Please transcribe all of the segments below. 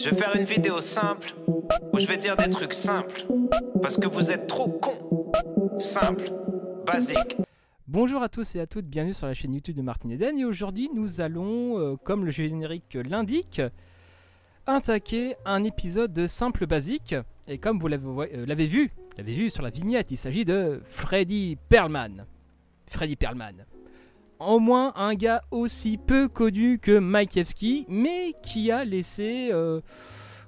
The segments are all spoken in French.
Je vais faire une vidéo simple où je vais dire des trucs simples parce que vous êtes trop cons. Simple, basique. Bonjour à tous et à toutes, bienvenue sur la chaîne YouTube de Martin Eden et aujourd'hui nous allons, euh, comme le générique l'indique, attaquer un épisode de simple basique et comme vous l'avez euh, vu, l'avez vu sur la vignette, il s'agit de Freddy Perlman. Freddy Perlman. Au moins un gars aussi peu connu que Mike Evsky, mais qui a laissé, euh,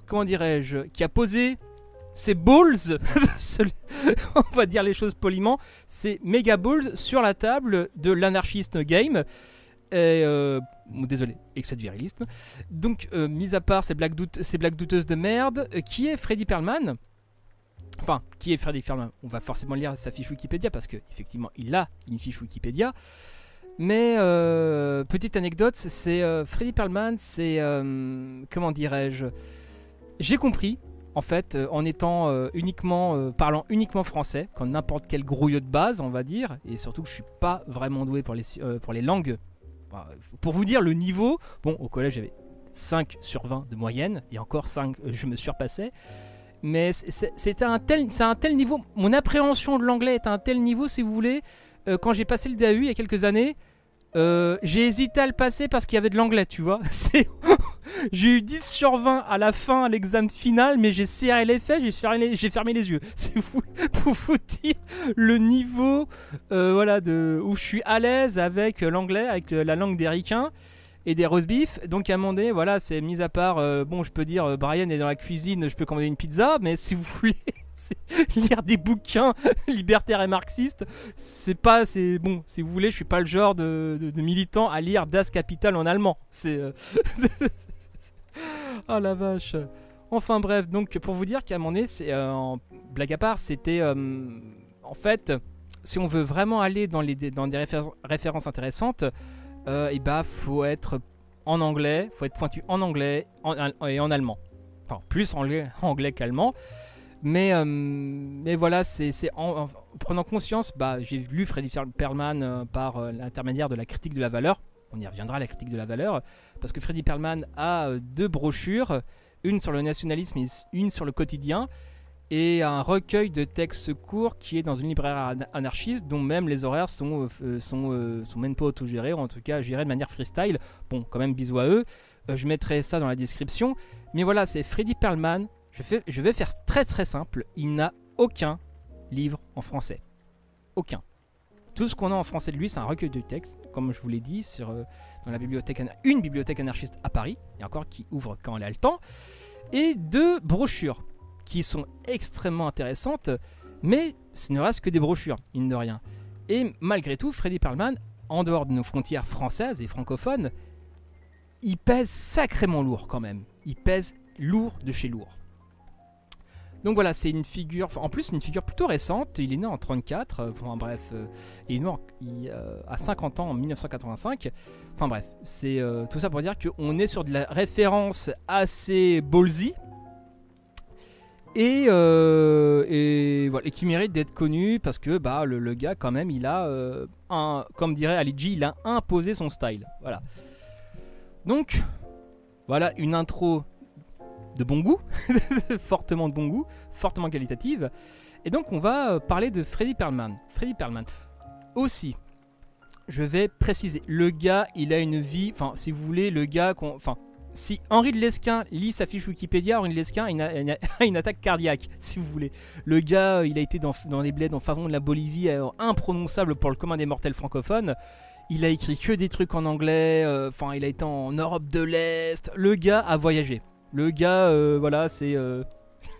comment dirais-je, qui a posé ses balls, on va dire les choses poliment, ses méga balls sur la table de l'anarchiste game. Euh, désolé, excès de virilisme. Donc, euh, mis à part ces blagues, ces douteuses de merde, qui est Freddy Perlman Enfin, qui est Freddy Perlman On va forcément lire sa fiche Wikipédia parce que effectivement, il a une fiche Wikipédia. Mais petite anecdote, c'est Freddy Perlman, c'est comment dirais-je J'ai compris en fait, euh, en étant euh, uniquement, euh, parlant uniquement français, comme n'importe quel grouilleux de base, on va dire, et surtout que je suis pas vraiment doué pour les, pour les langues. pour vous dire le niveau, bon, au collège j'avais 5 sur 20 de moyenne, et encore 5, je me surpassais. Mais c'était un c'est un tel niveau, mon appréhension de l'anglais est à un tel niveau, si vous voulez, quand j'ai passé le DAU il y a quelques années, j'ai hésité à le passer parce qu'il y avait de l'anglais, tu vois. J'ai eu 10 sur 20 à la fin, à l'examen final, mais j'ai serré les faits, j'ai fermé, les yeux. C'est pour vous dire le niveau euh, voilà, où je suis à l'aise avec l'anglais, avec la langue des ricains et des roast beef. Donc à un moment donné, voilà, c'est mis à part, euh, bon, je peux dire, euh, Brian est dans la cuisine, je peux commander une pizza, mais si vous voulez lire des bouquins libertaires et marxistes, c'est pas, c'est bon, si vous voulez, je suis pas le genre de, militant à lire Das Kapital en allemand. C'est oh la vache. Enfin bref, donc pour vous dire qu'à mon nez, c'est euh, en blague à part, c'était euh, en fait, si on veut vraiment aller dans, les, dans des références intéressantes, euh, et bah faut être en anglais, faut être pointu en anglais et en allemand. Enfin, plus anglais, anglais qu'allemand. Mais, euh, mais voilà, c'est en, prenant conscience, bah, j'ai lu Freddy Perlman par l'intermédiaire de la critique de la valeur on y reviendra, la critique de la valeur, parce que Freddy Perlman a euh, deux brochures, une sur le nationalisme et une sur le quotidien, et un recueil de textes courts qui est dans une librairie anarchiste, dont même les horaires sont, euh, euh, sont, sont même pas autogérés, ou en tout cas gérés de manière freestyle. Bon, quand même, bisous à eux. je mettrai ça dans la description. Mais voilà, c'est Freddy Perlman. Je, vais faire très très simple. Il n'a aucun livre en français. Aucun. Tout ce qu'on a en français de lui, c'est un recueil de textes, comme je vous l'ai dit, sur, euh, une bibliothèque anarchiste à Paris, et encore qui ouvre quand elle a le temps, et deux brochures qui sont extrêmement intéressantes, mais ce ne reste que des brochures, mine de rien. Et malgré tout, Freddy Perlman, en dehors de nos frontières françaises et francophones, il pèse sacrément lourd quand même. Il pèse lourd de chez lourd. Donc voilà, c'est une figure, en plus une figure plutôt récente, il est né en 34, euh, enfin bref, euh, il est il, euh, à 50 ans en 1985, enfin bref, c'est tout ça pour dire qu'on est sur de la référence assez ballsy, et, voilà, et qui mérite d'être connu parce que bah, le, gars quand même il a comme dirait Ali G, il a imposé son style. Voilà. Donc voilà une intro de bon goût, fortement de bon goût, fortement qualitative. Et donc on va euh, parler de Freddy Perlman. Freddy Perlman. Aussi, je vais préciser, le gars, il a une vie, enfin si vous voulez, le gars, enfin si Henri de Lesquin lit sa fiche Wikipédia, Henri de Lesquin a une, attaque cardiaque, si vous voulez. Le gars, il a été dans, les bleds en faveur de la Bolivie, euh, imprononçable pour le commun des mortels francophones. Il a écrit que des trucs en anglais, euh, enfin il a été en Europe de l'Est. Le gars a voyagé. Le gars, euh, voilà, c'est. Euh,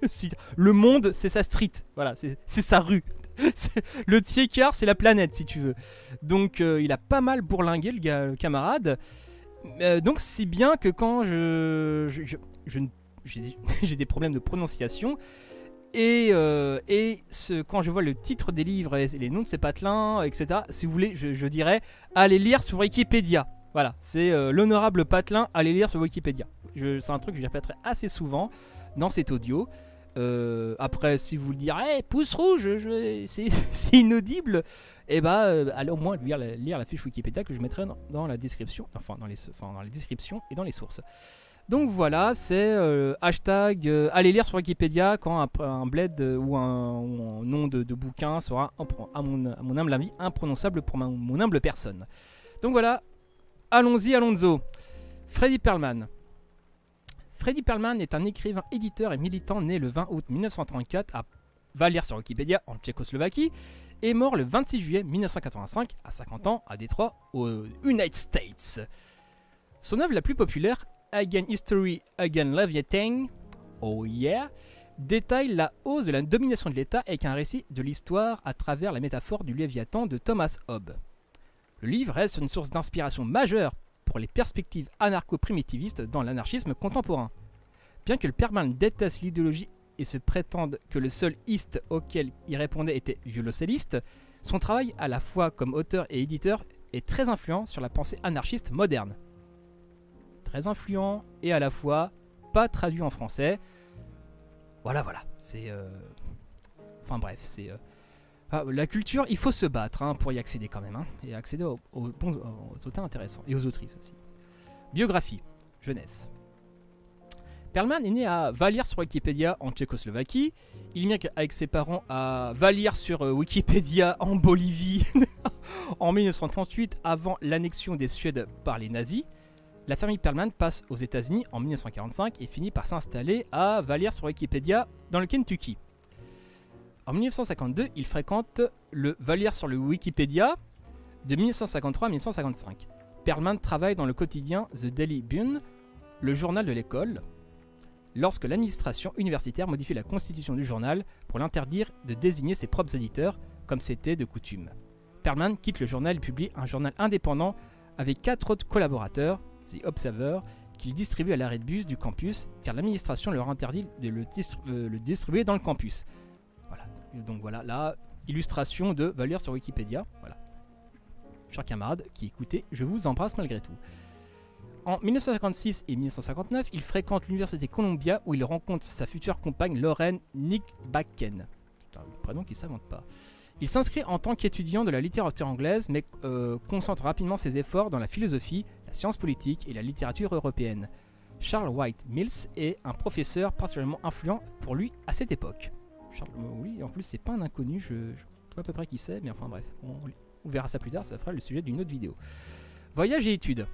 le monde, c'est sa street. Voilà, c'est sa rue. le tiers c'est la planète, si tu veux. Donc, euh, il a pas mal bourlingué, le, gars, camarade. donc, c'est bien que quand je. je, j'ai des problèmes de prononciation. Et, et quand je vois le titre des livres et les noms de ces patelins, etc., si vous voulez, je, je dirais allez lire sur Wikipédia. Voilà, c'est l'honorable patelin, allez lire sur Wikipédia. C'est un truc que je répéterai assez souvent dans cet audio. Euh, après, si vous le direz, hey, pouce rouge, c'est inaudible, et eh bah, ben, euh, allez au moins lire, la fiche Wikipédia que je mettrai dans, la description, enfin dans les, descriptions et dans les sources. Donc voilà, c'est euh, hashtag euh, allez lire sur Wikipédia quand un, bled euh, ou, un, nom de, bouquin sera, à mon, humble avis, imprononçable pour mon humble personne. Donc voilà, allons-y, Alonso. Freddy Perlman. Freddy Perlman est un écrivain, éditeur et militant né le 20 août 1934 à va lire sur Wikipédia en Tchécoslovaquie et mort le 26 juillet 1985 à 50 ans à Détroit aux United States. Son œuvre la plus populaire, Again History, Again Leviathan, oh yeah, détaille la hausse de la domination de l'État avec un récit de l'histoire à travers la métaphore du Léviathan de Thomas Hobbes. Le livre reste une source d'inspiration majeure pour les perspectives anarcho-primitivistes dans l'anarchisme contemporain. Bien que le Perman déteste l'idéologie et se prétende que le seul East auquel il répondait était violoncelliste, son travail à la fois comme auteur et éditeur est très influent sur la pensée anarchiste moderne. Très influent et à la fois pas traduit en français. Voilà, voilà. C'est. euh, Enfin bref, c'est. euh, ah, la culture, il faut se battre hein, pour y accéder quand même. hein, et accéder aux, auteurs intéressants. Et aux autrices aussi. Biographie, jeunesse. Perlman est né à Valir sur Wikipédia en Tchécoslovaquie. Il immigre avec ses parents à Valir sur euh, Wikipédia en Bolivie en 1938 avant l'annexion des Suèdes par les nazis. La famille Perlman passe aux États-Unis en 1945 et finit par s'installer à Valir sur Wikipédia dans le Kentucky. En 1952, il fréquente le Valir sur le Wikipédia de 1953 à 1955. Perlman travaille dans le quotidien The Daily Bun, le journal de l'école, lorsque l'administration universitaire modifie la constitution du journal pour l'interdire de désigner ses propres éditeurs, comme c'était de coutume. Perlman quitte le journal et publie un journal indépendant avec quatre autres collaborateurs, The Observer, qu'il distribue à l'arrêt de bus du campus, car l'administration leur interdit de le, euh, le distribuer dans le campus. Donc voilà, là, illustration de valeur sur Wikipédia. Voilà. Chers camarades qui écoutez, je vous embrasse malgré tout. En 1956 et 1959, il fréquente l'université Columbia où il rencontre sa future compagne Lorraine Nick Bakken. Putain, un prénom qui s'invente pas. Il s'inscrit en tant qu'étudiant de la littérature anglaise, mais euh, concentre rapidement ses efforts dans la philosophie, la science politique et la littérature européenne. Charles White Mills est un professeur particulièrement influent pour lui à cette époque. Euh, oui, en plus c'est pas un inconnu, je, je vois à peu près qui c'est, mais enfin bref, on, verra ça plus tard, ça fera le sujet d'une autre vidéo. Voyage et études.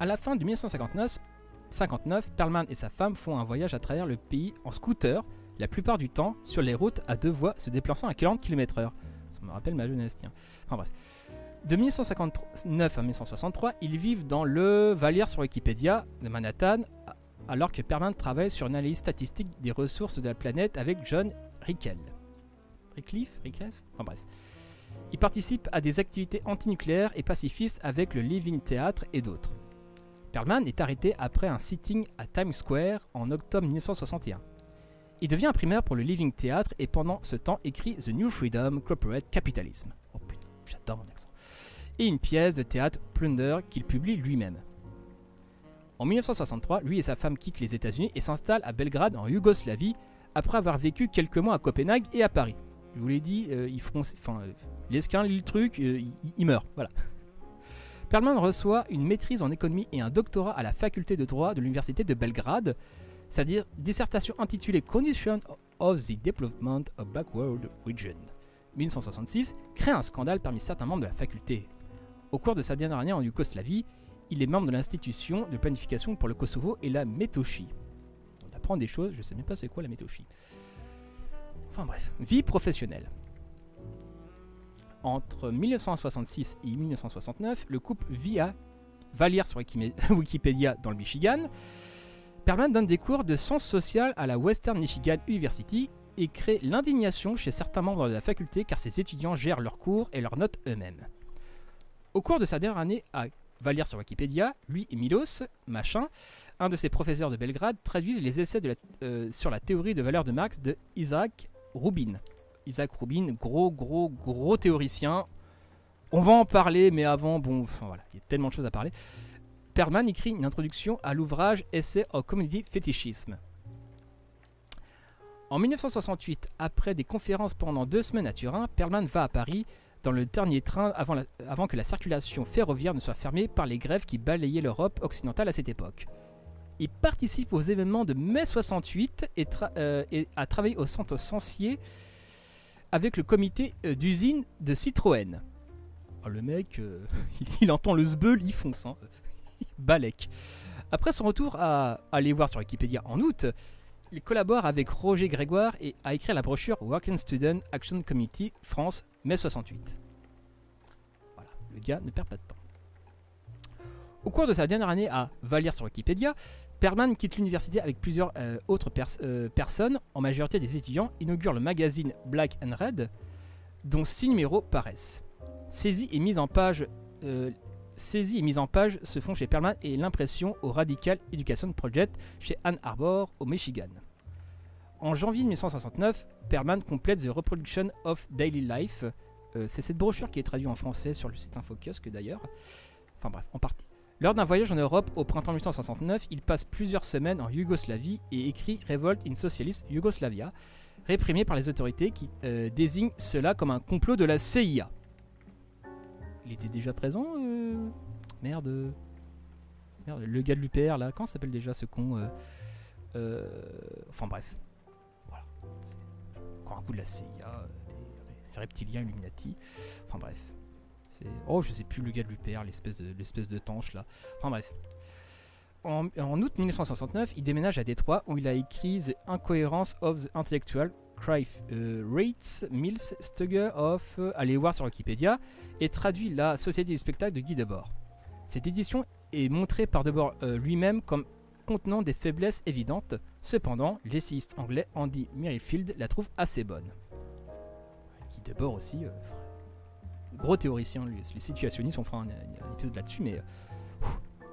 À la fin de 1959, 59, Perlman et sa femme font un voyage à travers le pays en scooter, la plupart du temps sur les routes à deux voies se déplaçant à 40 km/h. Ça me rappelle ma jeunesse, tiens. Enfin bref. De 1959 à 1963, ils vivent dans le Valier sur Wikipédia de Manhattan, alors que Perlman travaille sur une analyse statistique des ressources de la planète avec John Rickel. Rickliff Rickliff Enfin bref. Il participe à des activités antinucléaires et pacifistes avec le Living Theatre et d'autres. Perlman est arrêté après un sitting à Times Square en octobre 1961. Il devient imprimeur pour le Living Theatre et pendant ce temps écrit The New Freedom Corporate Capitalism. Oh putain, j'adore mon accent. Et une pièce de théâtre Plunder qu'il publie lui-même. En 1963, lui et sa femme quittent les États-Unis et s'installent à Belgrade en Yougoslavie après avoir vécu quelques mois à Copenhague et à Paris. Je vous l'ai dit, euh, ils feront, enfin, euh, l'esquin lit le truc, euh, il, meurt, voilà. Perlman reçoit une maîtrise en économie et un doctorat à la faculté de droit de l'université de Belgrade, c'est-à-dire dissertation intitulée Condition of the Development of Backward Region. 1966 crée un scandale parmi certains membres de la faculté. Au cours de sa dernière année en Yougoslavie, il est membre de l'institution de planification pour le Kosovo et la Metochi. On apprend des choses, je sais même pas c'est quoi la Metochi. Enfin bref, vie professionnelle. Entre 1966 et 1969, le couple vit à va lire sur Wikipédia dans le Michigan. Perlman donne des cours de sciences sociales à la Western Michigan University et crée l'indignation chez certains membres de la faculté car ses étudiants gèrent leurs cours et leurs notes eux-mêmes. Au cours de sa dernière année à va lire sur Wikipédia, lui et Milos, machin, un de ses professeurs de Belgrade, traduisent les essais de euh, sur la théorie de valeur de Marx de Isaac Rubin. Isaac Rubin, gros, gros, gros théoricien. On va en parler, mais avant, bon, enfin, voilà, il y a tellement de choses à parler. Perlman écrit une introduction à l'ouvrage Essai au Community Fétichisme. En 1968, après des conférences pendant deux semaines à Turin, Perlman va à Paris dans le dernier train avant, que la circulation ferroviaire ne soit fermée par les grèves qui balayaient l'Europe occidentale à cette époque. Il participe aux événements de mai 68 et, euh, et a travaillé au centre Sensier avec le comité euh, d'usine de Citroën. Oh, le mec, euh, il, entend le zbeul, il fonce. Hein. Balek. Après son retour à, aller voir sur Wikipédia en août, il collabore avec Roger Grégoire et a écrit la brochure Working Student Action Committee France mai 68. Voilà, le gars ne perd pas de temps. Au cours de sa dernière année à Valire sur Wikipédia, Perlman quitte l'université avec plusieurs euh, autres euh, personnes, en majorité des étudiants, inaugure le magazine Black and Red, dont six numéros paraissent. Saisie et mise en page, euh, saisie et mise en page se font chez Perlman et l'impression au Radical Education Project chez Ann Arbor au Michigan. En janvier 1969, Perlman complète The Reproduction of Daily Life. C'est cette brochure qui est traduite en français sur le site Infocusque d'ailleurs. Enfin bref, en partie. Lors d'un voyage en Europe au printemps 1969, il passe plusieurs semaines en Yougoslavie et écrit Revolt in Socialist Yugoslavia, réprimé par les autorités qui euh, désignent cela comme un complot de la CIA. Il était déjà présent euh... Merde. Merde, le gars de l'UPR là, comment s'appelle déjà ce con euh... euh enfin bref. Encore un coup de la CIA, des reptiliens Illuminati. Enfin bref. Oh, je sais plus le gars de l'UPR, l'espèce de, de tanche là. Enfin bref. En, août 1969, il déménage à Détroit où il a écrit The Incoherence of the Intellectual, Cry euh, Rates Mills Stugger of, euh, allez voir sur Wikipédia, et traduit la Société du spectacle de Guy Debord. Cette édition est montrée par Debord euh, lui-même comme contenant des faiblesses évidentes, cependant, l'essayiste anglais Andy Merrifield la trouve assez bonne. Guy Debord aussi, gros théoricien, les situationnistes, on fera un, épisode là-dessus, mais. Euh,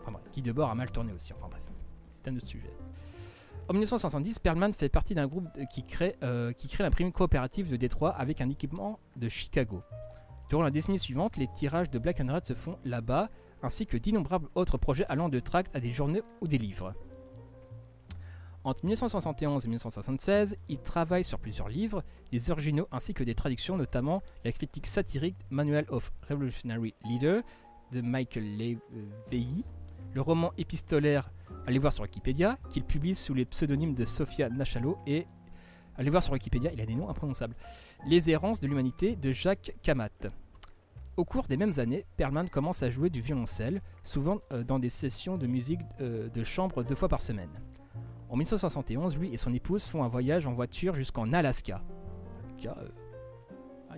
enfin bref, Guy Debord a mal tourné aussi, enfin bref, c'est un autre sujet. En 1970, Perlman fait partie d'un groupe qui crée, euh, qui crée coopérative de Détroit avec un équipement de Chicago. Durant la décennie suivante, les tirages de Black and Red se font là-bas, ainsi que d'innombrables autres projets allant de tracts à des journaux ou des livres. Entre 1971 et 1976, il travaille sur plusieurs livres, des originaux ainsi que des traductions, notamment la critique satirique Manual of Revolutionary Leader de Michael Levy, le roman épistolaire Allez voir sur Wikipédia, qu'il publie sous les pseudonymes de Sophia Nachalo et Allez voir sur Wikipédia, il a des noms imprononçables. Les errances de l'humanité de Jacques Kamat. Au cours des mêmes années, Perlman commence à jouer du violoncelle, souvent euh, dans des sessions de musique euh, de chambre deux fois par semaine. En 1971, lui et son épouse font un voyage en voiture jusqu'en Alaska. Le gars, euh, ah,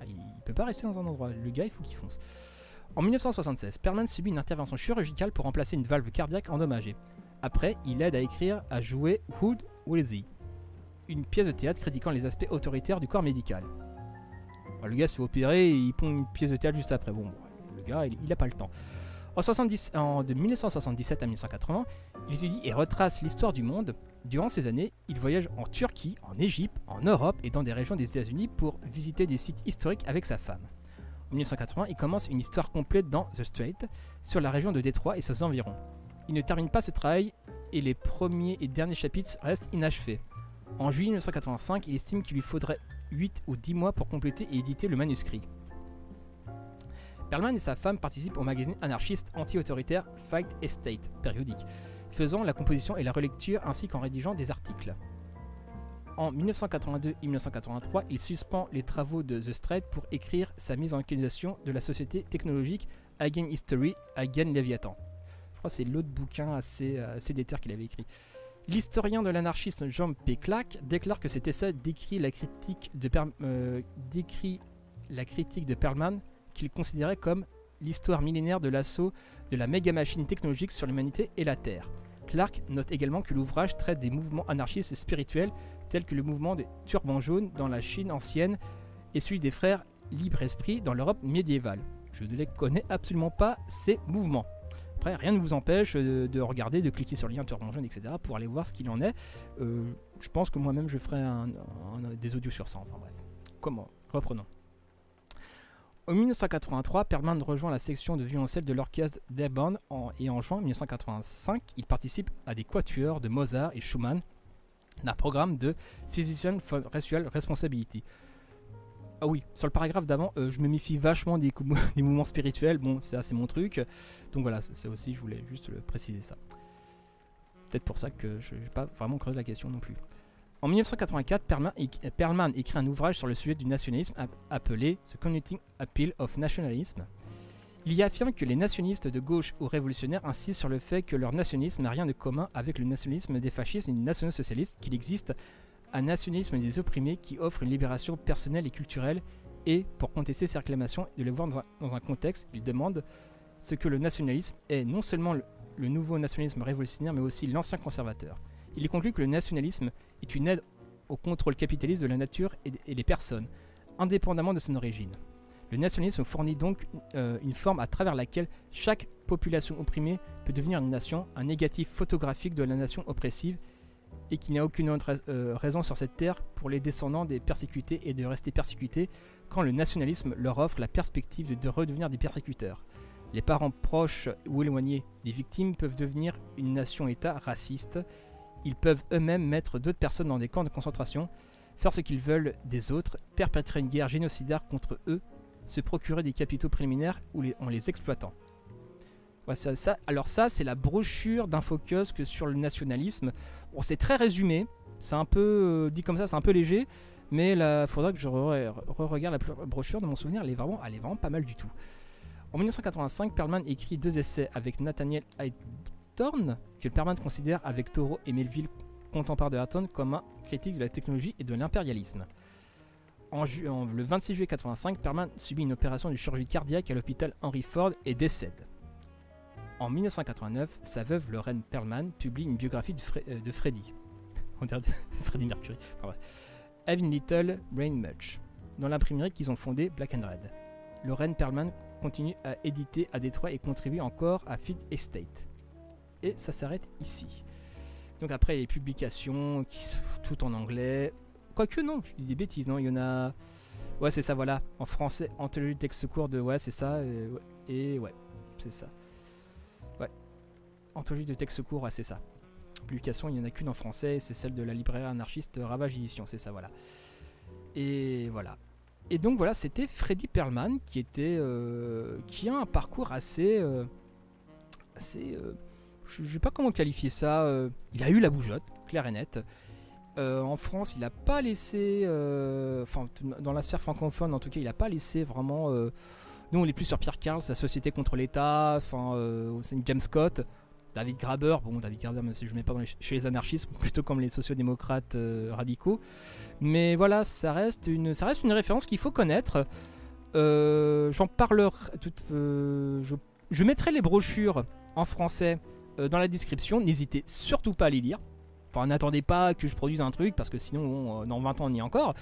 ah, il... peut pas rester dans un endroit. Le gars, il faut qu'il fonce. En 1976, Perlman subit une intervention chirurgicale pour remplacer une valve cardiaque endommagée. Après, il aide à écrire, à jouer Hood Wilsey, une pièce de théâtre critiquant les aspects autoritaires du corps médical. le gars se fait opérer et il pond une pièce de théâtre juste après. Bon, le gars, il, il a pas le temps. En, de 1977 à 1980, il étudie et retrace l'histoire du monde. Durant ces années, il voyage en Turquie, en Égypte, en Europe et dans des régions des États-Unis pour visiter des sites historiques avec sa femme. En 1980, il commence une histoire complète dans The Strait sur la région de Détroit et ses environs. Il ne termine pas ce travail et les premiers et derniers chapitres restent inachevés. En juillet 1985, il estime qu'il lui faudrait 8 ou 10 mois pour compléter et éditer le manuscrit. Perlman et sa femme participent au magazine anarchiste anti-autoritaire Fight Estate périodique, faisant la composition et la relecture ainsi qu'en rédigeant des articles. En 1982 et 1983, il suspend les travaux de The Strait pour écrire sa mise en accusation de la société technologique Again History, Again Leviathan. Je crois que c'est l'autre bouquin assez, assez déter qu'il avait écrit. L'historien de l'anarchisme John P. Clark déclare que cet essai euh, décrit la critique de Perlman qu'il considérait comme l'histoire millénaire de l'assaut de la méga-machine technologique sur l'humanité et la Terre. Clark note également que l'ouvrage traite des mouvements anarchistes spirituels tels que le mouvement des turbans jaunes dans la Chine ancienne et celui des frères libre-esprit dans l'Europe médiévale. Je ne les connais absolument pas, ces mouvements. Après, rien ne vous empêche de, regarder, de cliquer sur le lien Turban Jaune, etc. pour aller voir ce qu'il en est. Euh, je pense que moi-même je ferai des audios sur ça. Enfin bref. Comment? Reprenons. En 1983, Perlman rejoint la section de violoncelle de l'orchestre d'Airborne et en juin 1985, il participe à des quatuors de Mozart et Schumann d'un programme de Physician for Responsibility. Ah oui, sur le paragraphe d'avant, euh, je me méfie vachement des, des mouvements spirituels. Bon, ça c'est mon truc. Donc voilà, c'est aussi, je voulais juste le préciser ça. peut-être pour ça que je n'ai pas vraiment creusé la question non plus. En 1984, Perlman, écrit un ouvrage sur le sujet du nationalisme appelé The Connecting Appeal of Nationalism. Il y affirme que les nationalistes de gauche ou révolutionnaires insistent sur le fait que leur nationalisme n'a rien de commun avec le nationalisme des fascistes et des nationaux-socialistes, qu'il existe un nationalisme des opprimés qui offre une libération personnelle et culturelle, et pour contester ces réclamations et de les voir dans un, contexte, il demande ce que le nationalisme est non seulement le, nouveau nationalisme révolutionnaire, mais aussi l'ancien conservateur. Il conclut que le nationalisme est une aide au contrôle capitaliste de la nature et des personnes, indépendamment de son origine. Le nationalisme fournit donc euh, une forme à travers laquelle chaque population opprimée peut devenir une nation, un négatif photographique de la nation oppressive, et qu'il n'y a aucune autre euh, raison sur cette terre pour les descendants des persécutés et de rester persécutés quand le nationalisme leur offre la perspective de redevenir des persécuteurs. Les parents proches ou éloignés des victimes peuvent devenir une nation-État raciste. Ils peuvent eux-mêmes mettre d'autres personnes dans des camps de concentration, faire ce qu'ils veulent des autres, perpétrer une guerre génocidaire contre eux se procurer des capitaux préliminaires en les exploitant. alors ça, c'est la brochure d'Infocus sur le nationalisme. Bon, c'est très résumé, c'est un peu euh, dit comme ça, c'est un peu léger, mais il faudra que je re-regarde la brochure. De mon souvenir, elle est, vraiment, elle est vraiment pas mal du tout. En 1985, Perlman écrit deux essais avec Nathaniel Haythorne, que Perlman considère avec Taureau et Melville, contemporain de Hatton, comme un critique de la technologie et de l'impérialisme le 26 juillet 85, Perman subit une opération de chirurgie cardiaque à l'hôpital Henry Ford et décède. En 1989, sa veuve Lorraine Perlman publie une biographie de, euh, Freddy. On dirait de Freddy Mercury. Evan Little, Brain Much, dans l'imprimerie qu'ils ont fondée Black and Red. Lorraine Perlman continue à éditer à Détroit et contribue encore à Fit Estate. Et ça s'arrête ici. Donc après les publications, qui, tout en anglais, Quoique non, je dis des bêtises, non Il y en a. Ouais, c'est ça, voilà. En français, anthologie texte court de. Ouais, c'est ça. Et ouais, c'est ça. Ouais. Anthologie de texte court, ouais, c'est ça. Publication, il n'y en a qu'une en français, c'est celle de la libraire anarchiste Ravage Édition, c'est ça, voilà. Et voilà. Et donc voilà, c'était Freddy Perlman qui était. Euh, qui a un parcours assez. Euh, assez. Euh, je ne sais pas comment qualifier ça. il a eu la bougeotte, clair et net. Euh, en France, il n'a pas laissé, euh, enfin dans la sphère francophone en tout cas, il n'a pas laissé vraiment. Euh, nous, on est plus sur Pierre Carl, sa société contre l'État, enfin James Scott, David Graber. Bon, David Graber, si je ne mets pas chez les anarchistes, plutôt comme les sociodémocrates radicaux. Mais voilà, ça reste une, ça reste une référence qu'il faut connaître. J'en parlerai. je, je mettrai les brochures en français dans la description. N'hésitez surtout pas à les lire Enfin, n'attendez pas que je produise un truc parce que sinon, euh, dans 20 ans, on y est encore.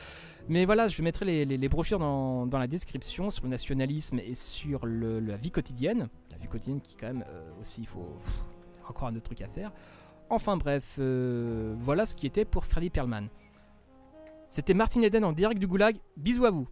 Mais voilà, je mettrai les, brochures dans, la description sur le nationalisme et sur la vie quotidienne. La vie quotidienne qui, quand même, euh, aussi, il faut encore un autre truc à faire. Enfin bref, euh, voilà ce qui était pour Freddy Perlman. C'était Martin Eden en direct du Goulag. Bisous à vous.